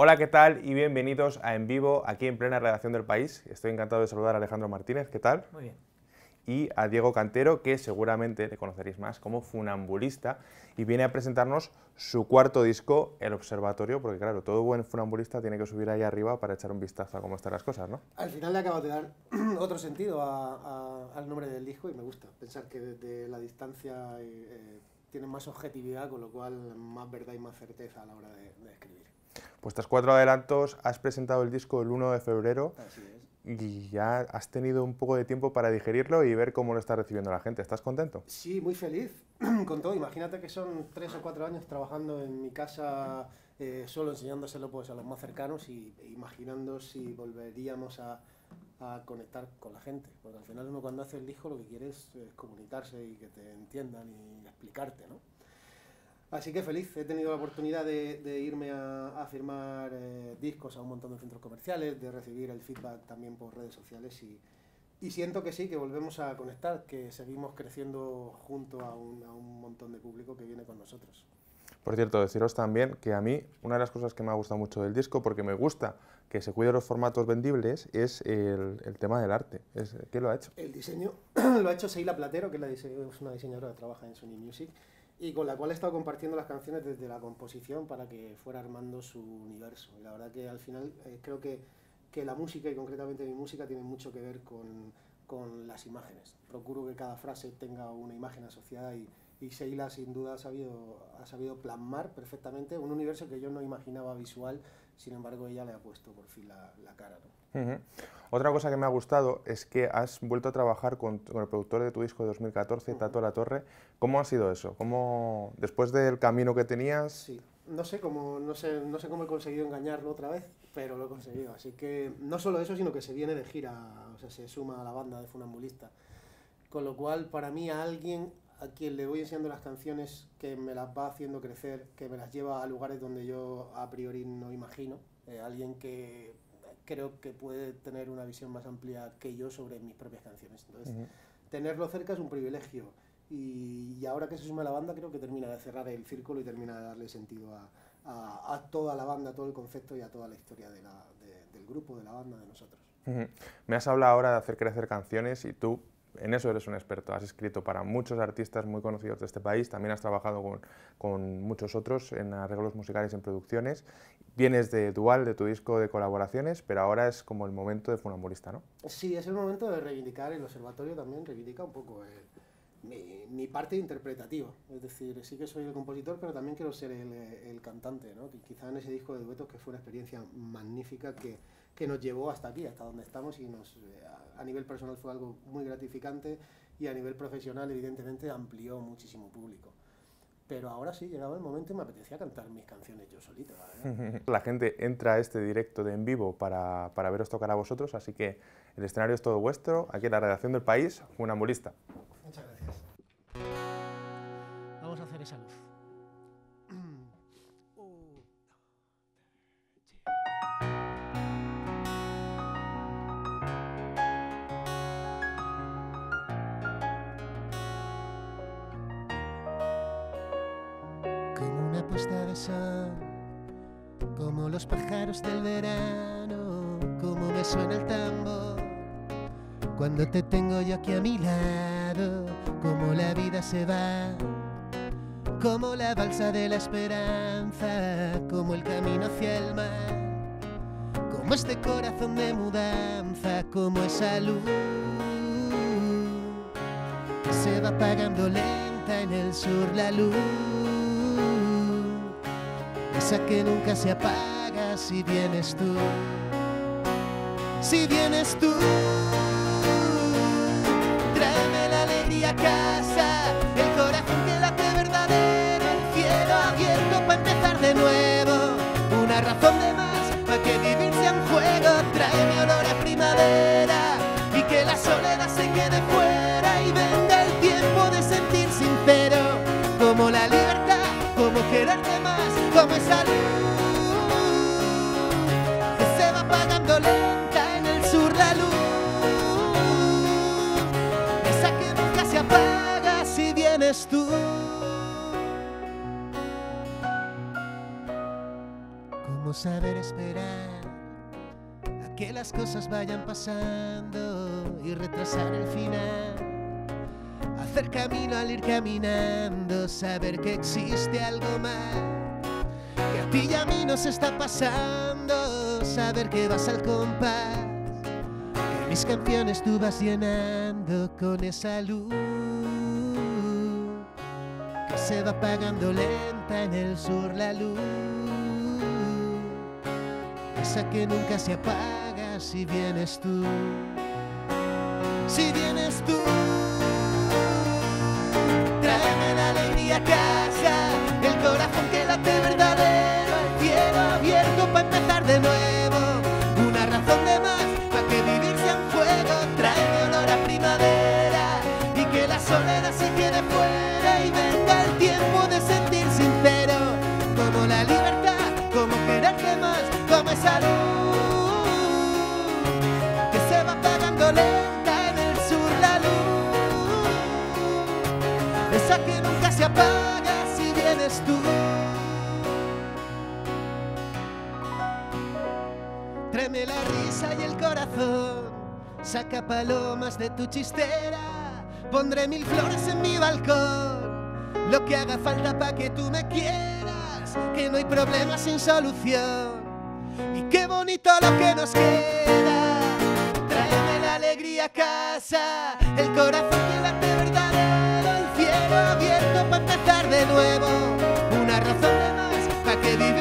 Hola, ¿qué tal? Y bienvenidos a En Vivo, aquí en plena redacción del país. Estoy encantado de saludar a Alejandro Martínez, ¿qué tal? Muy bien. Y a Diego Cantero, que seguramente le conoceréis más como funambulista, y viene a presentarnos su cuarto disco, El Observatorio, porque claro, todo buen funambulista tiene que subir ahí arriba para echar un vistazo a cómo están las cosas, ¿no? Al final le acabo de dar otro sentido a- a- al nombre del disco y me gusta pensar que desde la distancia eh, tiene más objetividad, con lo cual más verdad y más certeza a la hora de, de escribir. Pues tras cuatro adelantos, has presentado el disco el 1 de febrero Así es. y ya has tenido un poco de tiempo para digerirlo y ver cómo lo está recibiendo la gente. ¿Estás contento? Sí, muy feliz con todo. Imagínate que son tres o cuatro años trabajando en mi casa, eh, solo enseñándoselo pues, a los más cercanos y e imaginando si volveríamos a, a conectar con la gente. Porque al final uno cuando hace el disco lo que quiere es, eh, comunicarse y que te entiendan y explicarte, ¿no? Así que feliz, he tenido la oportunidad de, de irme a, a firmar eh, discos a un montón de centros comerciales, de recibir el feedback también por redes sociales y, y siento que sí, que volvemos a conectar, que seguimos creciendo junto a un, a un montón de público que viene con nosotros. Por cierto, deciros también que a mí una de las cosas que me ha gustado mucho del disco, porque me gusta que se cuiden los formatos vendibles, es el, el tema del arte. Es, ¿Quién lo ha hecho? El diseño lo ha hecho Seila Platero, que es, la dise- es una diseñadora que trabaja en Sony Music y con la cual he estado compartiendo las canciones desde la composición para que fuera armando su universo. Y la verdad que al final eh, creo que, que la música y concretamente mi música tiene mucho que ver con, con las imágenes. Procuro que cada frase tenga una imagen asociada y, y Sheila sin duda ha sabido, ha sabido plasmar perfectamente un universo que yo no imaginaba visual, sin embargo ella le ha puesto por fin la, la cara. ¿no? Otra cosa que me ha gustado es que has vuelto a trabajar con, con el productor de tu disco de 2014, Tato La Torre. ¿Cómo ha sido eso? ¿Cómo, después del camino que tenías, Sí, no sé cómo, no sé, no sé cómo he conseguido engañarlo otra vez, pero lo he conseguido. Así que no solo eso, sino que se viene de gira, o sea, se suma a la banda de Funambulista. Con lo cual, para mí, a alguien a quien le voy enseñando las canciones que me las va haciendo crecer, que me las lleva a lugares donde yo a priori no imagino, eh, alguien que creo que puede tener una visión más amplia que yo sobre mis propias canciones. Entonces, Ujú. tenerlo cerca es un privilegio. Y, y ahora que se suma a la banda, creo que termina de cerrar el círculo y termina de darle sentido a, a- a toda la banda, a todo el concepto y a toda la historia de la- de- del grupo, de la banda, de nosotros. Ujú. Me has hablado ahora de hacer crecer canciones y tú en eso eres un experto. Has escrito para muchos artistas muy conocidos de este país, también has trabajado con, con muchos otros en arreglos musicales, en producciones. Vienes de Dual, de tu disco de colaboraciones, pero ahora es como el momento de funambulista, ¿no? Sí, es el momento de reivindicar, el observatorio también reivindica un poco eh, mi, mi parte interpretativa. Es decir, sí que soy el compositor, pero también quiero ser el, el cantante, ¿no? Quizá en ese disco de duetos que fue una experiencia magnífica que, que nos llevó hasta aquí, hasta donde estamos y nos, a, nivel personal fue algo muy gratificante y a nivel profesional evidentemente amplió muchísimo público. Pero ahora sí, llegaba el momento y me apetecía cantar mis canciones yo solito. la verdad. La gente entra a este directo de en vivo para, para veros tocar a vosotros, así que el escenario es todo vuestro. Aquí en la redacción del país, funambulista. Muchas gracias. Vamos a hacer esa luz. Puesta de sol, como los pájaros del verano, como me suena el tambor. Cuando te tengo yo aquí a mi lado, como la vida se va, como la balsa de la esperanza, como el camino hacia el mar, como este corazón de mudanza, como esa luz se va apagando lenta en el sur la luz esa que nunca se apaga si vienes tú. Si vienes tú. Tráeme la alegría a casa el corazón que late verdadero el cielo abierto para empezar de nuevo. Una razón de como esa luz que se va apagando lenta en el sur la luz esa que nunca se apaga si vienes tú como saber esperar a que las cosas vayan pasando y retrasar el final. Hacer camino al ir caminando, saber que existe algo más. A ti y a mí nos está pasando, saber que vas al compás. Que mis canciones tú vas llenando con esa luz que se va apagando lenta en el sur la luz. Esa que nunca se apaga si vienes tú. Si vienes tú. Tráeme la alegría casa, luz que se va apagando lenta en el sur la luz, esa que nunca se apaga si vienes tú. Tráeme la risa y el corazón, saca palomas de tu chistera, pondré mil flores en mi balcón, lo que haga falta para que tú me quieras, que no hay problema sin solución. Y qué bonito lo que nos queda. Tráeme la alegría a casa, el corazón que late verdadero, el cielo abierto para empezar de nuevo. Una razón de más para que vivir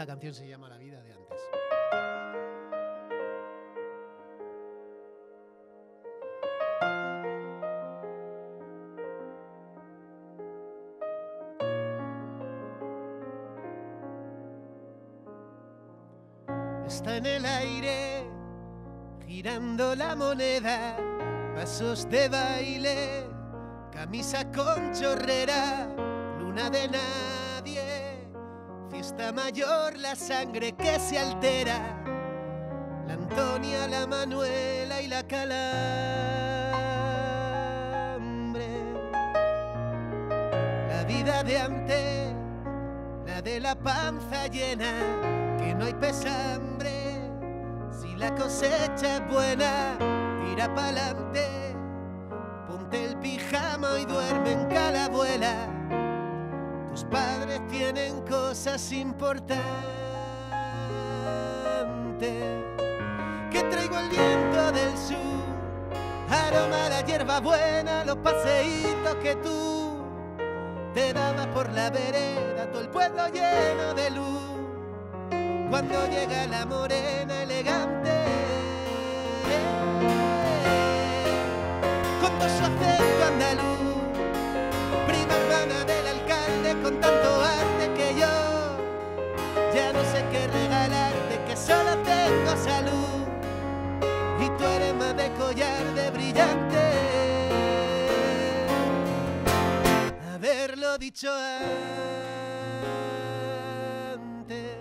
Esta canción se llama La vida de antes. Está en el aire, girando la moneda, pasos de baile, camisa con chorrera, luna de nadie, fiesta mayor, la sangre que se altera, la Antonia, la Manuela y la calambre, la vida de antes, la de la panza llena, que no hay pesambre, si la cosecha es buena, tira pa'lante, ponte el pijama y duerme en padres tienen cosas importantes. Que traigo el viento del sur, aroma la hierba buena, los paseitos que tú te dabas por la vereda, todo el pueblo lleno de luz. Cuando llega la morena elegante, con todo su acento andaluz solo tengo salud y tú eres más de collar de brillante. Haberlo dicho antes.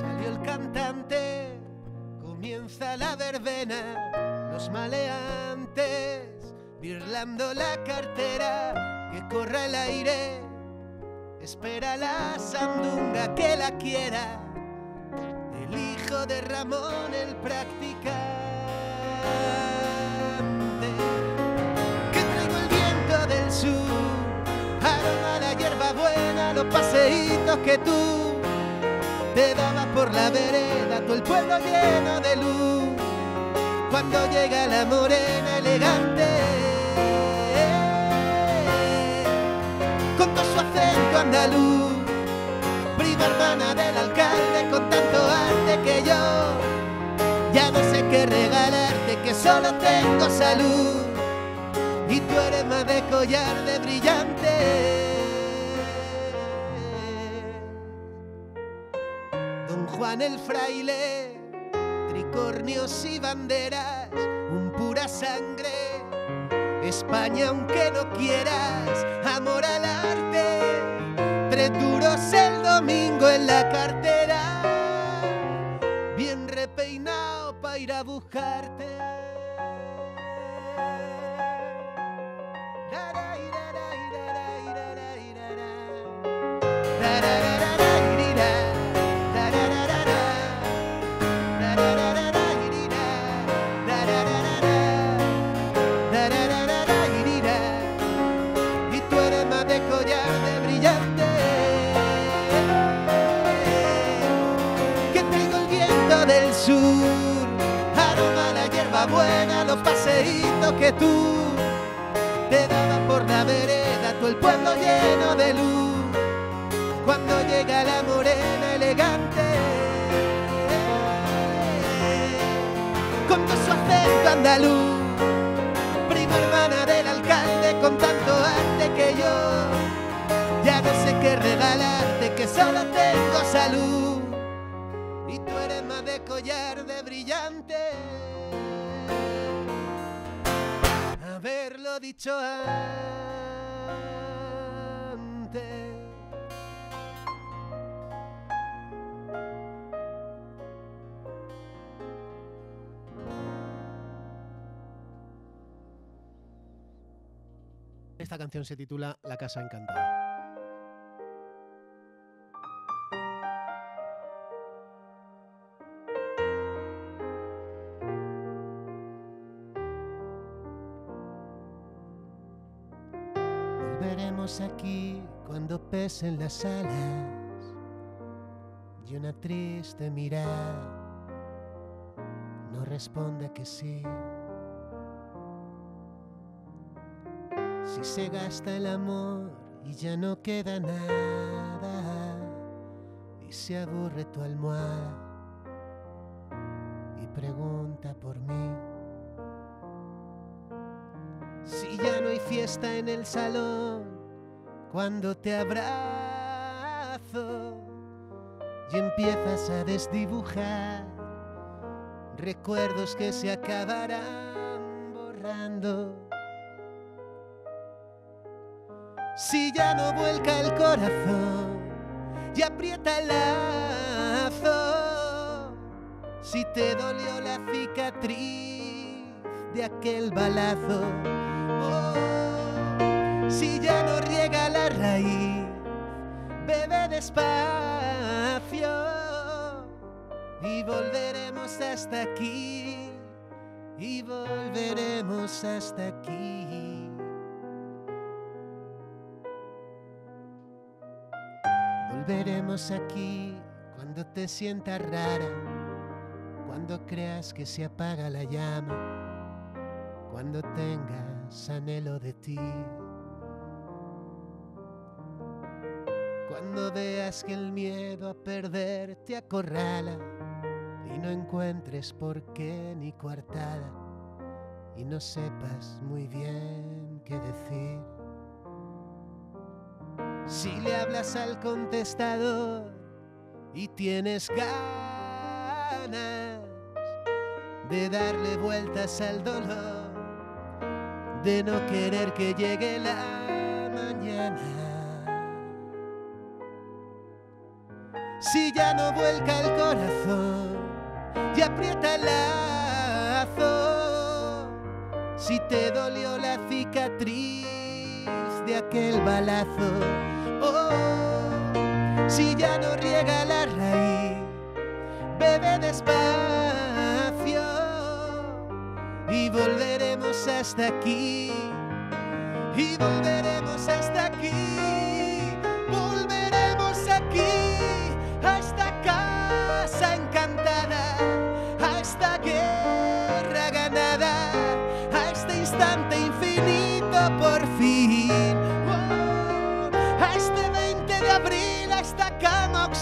Salió el cantante, comienza la verbena, los maleantes, birlando la cartera, corra el aire, espera la sandunga que la quiera, el hijo de Ramón el practicante. Que traigo el viento del sur, aroma la hierba buena, los paseitos que tú te dabas por la vereda, todo el pueblo lleno de luz. Cuando llega la morena elegante, andaluz, prima hermana del alcalde con tanto arte que yo ya no sé qué regalarte, que solo tengo salud y tú eres de collar de brillante. Don Juan el fraile, tricornios y banderas, un pura sangre. España aunque no quieras, amor al arte, el domingo en la cartera, bien repeinado para ir a buscarte. Buena, los paseitos que tú Te daba por la vereda, todo el pueblo lleno de luz. Cuando llega la morena elegante Con todo su acento andaluz. Prima hermana del alcalde con tanto arte que yo ya no sé qué regalarte, que solo tengo salud. Y tú eres más de collar de brillante. Dicho. Esta canción se titula La Casa Encantada. Volveremos aquí cuando pesen las alas y una triste mirada no responde que sí. Si se gasta el amor y ya no queda nada y se aburre tu almohada y pregunta por mí. Si ya no hay fiesta en el salón, cuando te abrazo y empiezas a desdibujar recuerdos que se acabarán borrando. Si ya no vuelca el corazón y aprieta el lazo, si te dolió la cicatriz de aquel balazo, oh, si ya no riega la bebe despacio y volveremos hasta aquí, y volveremos hasta aquí. Volveremos aquí cuando te sientas rara, cuando creas que se apaga la llama, cuando tengas anhelo de ti. Cuando veas que el miedo a perder te acorrala y no encuentres por qué ni coartada y no sepas muy bien qué decir. Si le hablas al contestador y tienes ganas de darle vueltas al dolor, de no querer que llegue la mañana. Si ya no vuelca el corazón y aprieta el lazo, si te dolió la cicatriz de aquel balazo, oh, si ya no riega la raíz, bebe despacio y volveremos hasta aquí, y volveremos hasta aquí,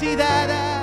cama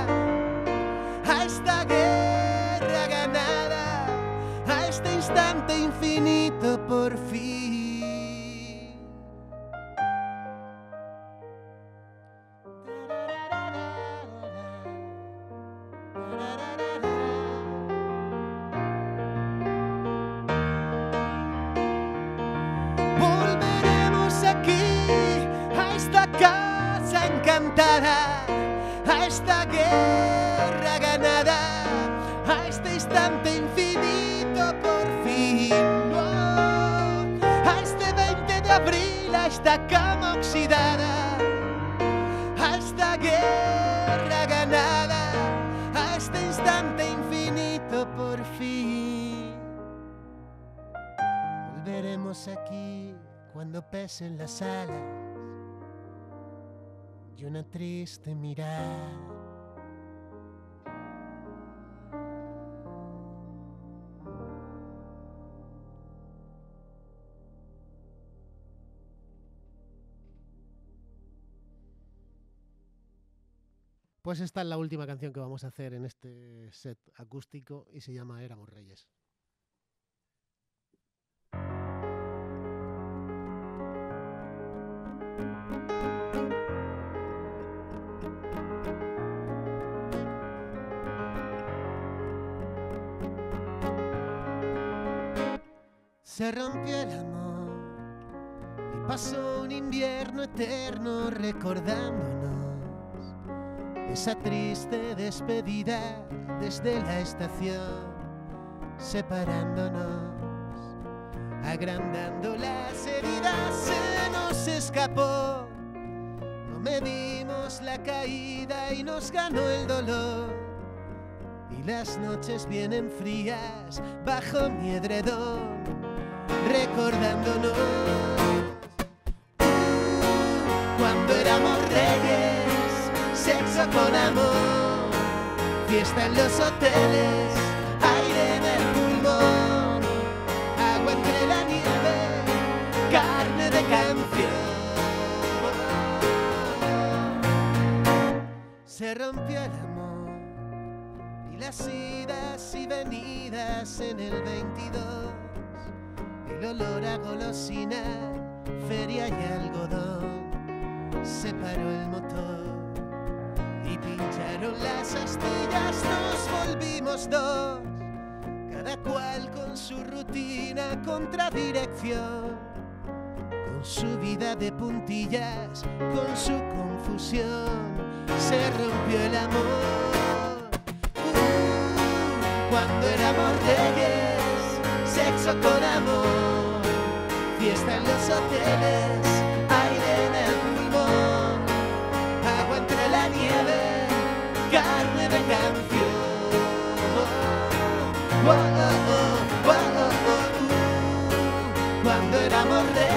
esta cama oxidada, a guerra ganada, a este instante infinito por fin. Volveremos aquí cuando pesen las alas y una triste mirada. Pues esta es la última canción que vamos a hacer en este set acústico y se llama Éramos Reyes. Se rompió el amor y pasó un invierno eterno recordándonos esa triste despedida desde la estación, separándonos, agrandando las heridas, se nos escapó. No medimos la caída y nos ganó el dolor. Y las noches vienen frías bajo mi edredón, recordándonos cuando éramos reyes, sexo con amor, fiesta en los hoteles, aire en el pulmón, agua entre la nieve, carne de canción. Se rompió el amor y las idas y venidas en el 22, el olor a golosina, feria y algodón se paró el motor las astillas, nos volvimos dos, cada cual con su rutina, contradirección, con su vida de puntillas, con su confusión, se rompió el amor. Uh, cuando éramos reyes, sexo con amor, fiesta en los hoteles Uh, cuando éramos reyes.